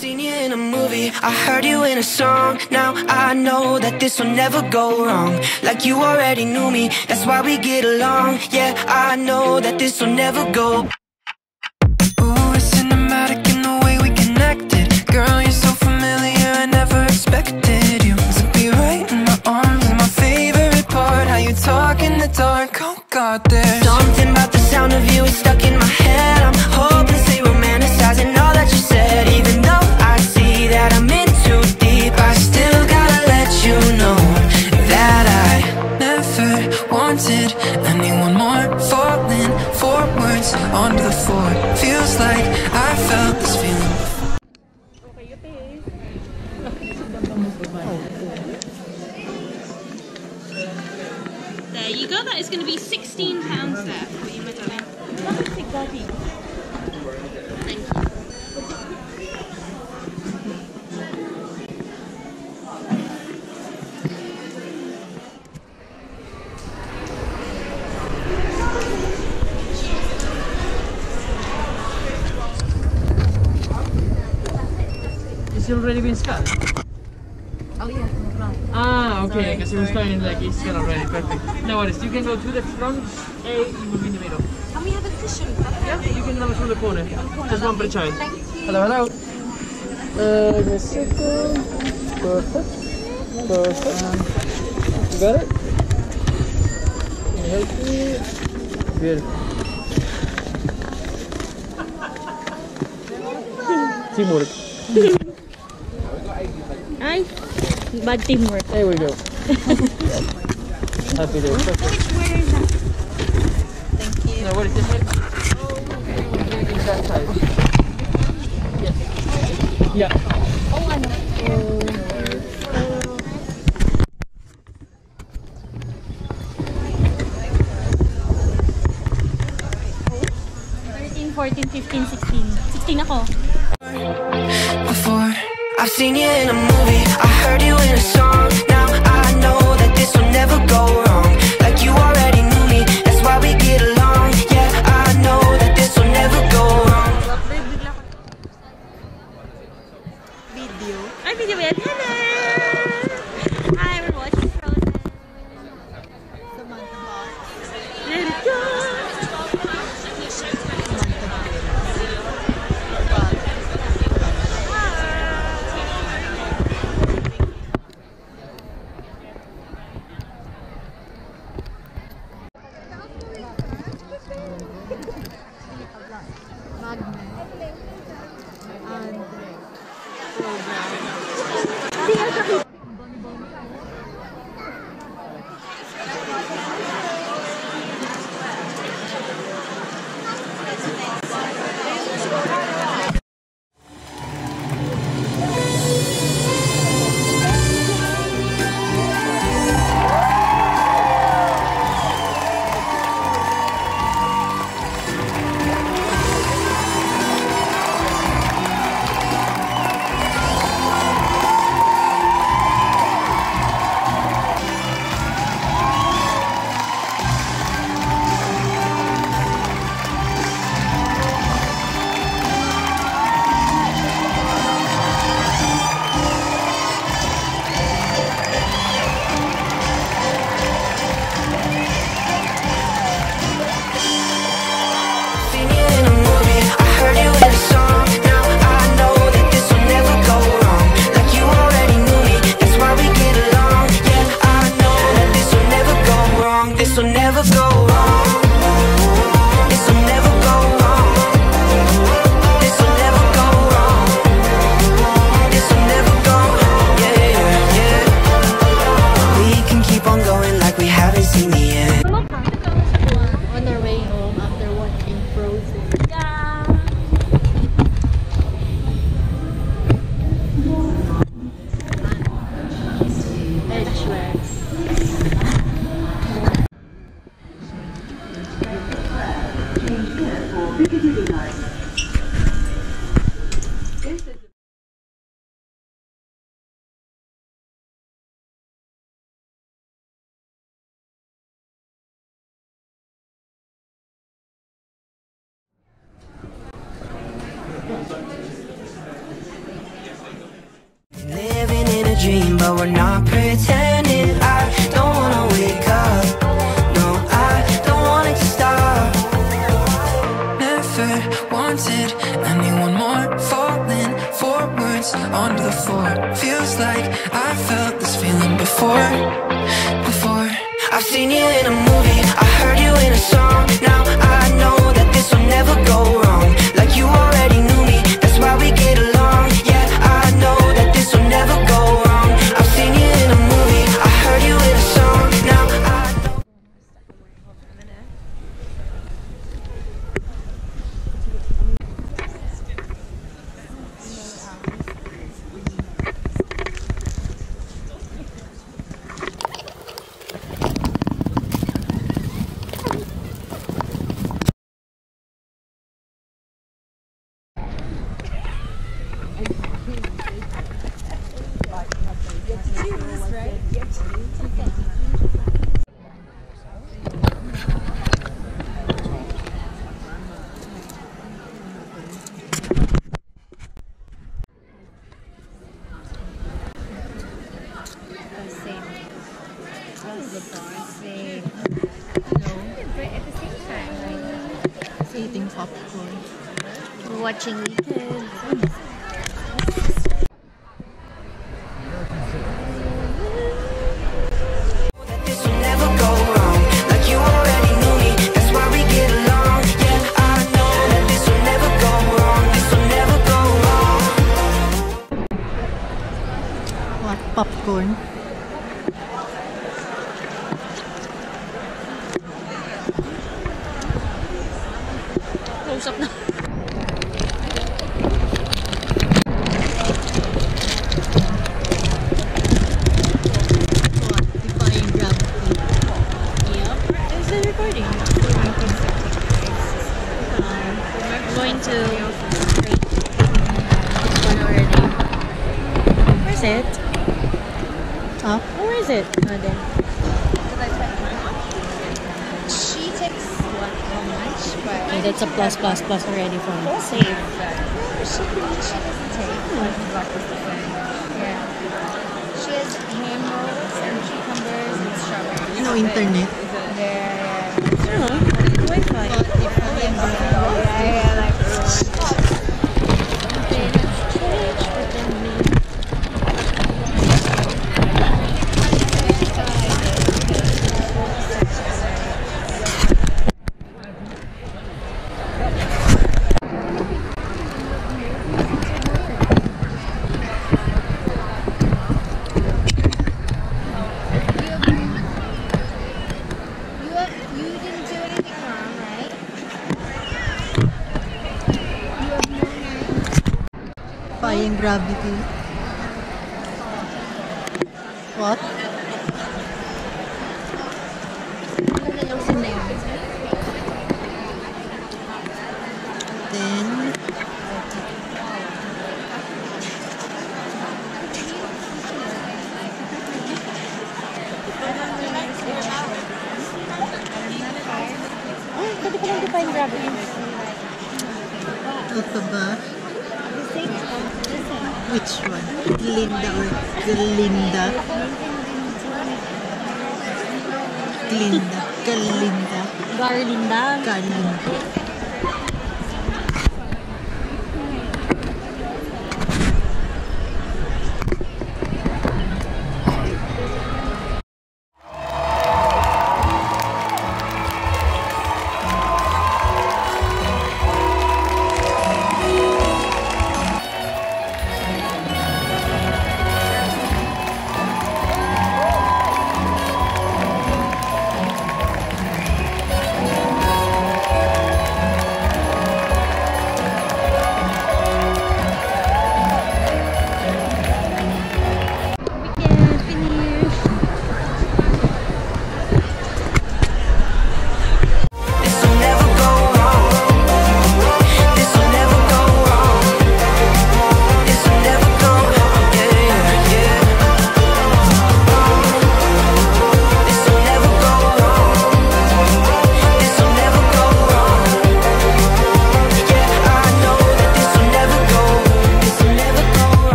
Seen you in a movie, I heard you in a song. Now I know that this will never go wrong. Like you already knew me, that's why we get along. Yeah, I know that this will never go. Ooh, it's cinematic in the way we connected. Girl, you're so familiar, I never expected you. To be right in my arms. Is my favorite part. How you talk in the dark, oh God, there's Something about the sound of you is stuck in my head. I'm hopelessly That is going to be sixteen pounds there for you, my darling. Thank you. Is it already been scanned? Yeah, Ah, okay, because it was going like it's scanned already. Perfect. No worries. You can go to the front. A, you will be in the middle. Can we have a cushion? Yeah, you can have it from the corner. Just one per child. Hello, hello. Uh, give me a second. Perfect. Perfect. You got it? Can I help you? Beautiful. Teamwork. Ay, bad teamwork. There we go. Happy days. Perfect. Where is that? Thank you. No, what is this? It's that side. Yes. Yeah. Oh, ano? Thirteen, fourteen, fifteen, sixteen. Sixteen ako. before I've seen you in a movie, I heard you in a song. Now I know that this will never go wrong. Like you already knew me, that's why we get along. Yeah, I know that this will never go wrong. Ay, video yan? Hello! Dream, but we're not pretending. I don't wanna wake up. No, I don't want it to stop. Never wanted anyone more falling forwards onto the floor. Feels like I felt this feeling before, before. I've seen you in a movie, I heard you in a song. Now I know that this will never go Same. No. But at the same time, like, eating popcorn. we're watching Wicked. that this will never go wrong. Like you already knew me, that's why we get along. Yeah, I know that this will never go wrong. This will never go wrong. What? Popcorn? Close up na. What? Defying gravity. Yep. Is it recording? We're going to one already. Where's it? Huh? Where is it? Oh, there. She takes what, how much? But Okay, that's a plus plus plus already for me. Save. she, she doesn't take. Hmm. Yeah. She has ham rolls and cucumbers and strawberries. No internet. Yeah, yeah. I don't know. Wi-Fi. Oh, yeah, yeah, like. Okay, let's change. But then we... You, have, you didn't do anything wrong, right? You have no knife. Defying gravity. What? Glinda? Galinda. Garlinda. Galinda.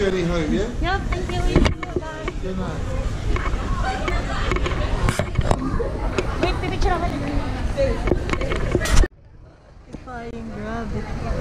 Journey home, yeah? Yeah, thank you. Good night. Wait, pipicture ako. Defying gravity.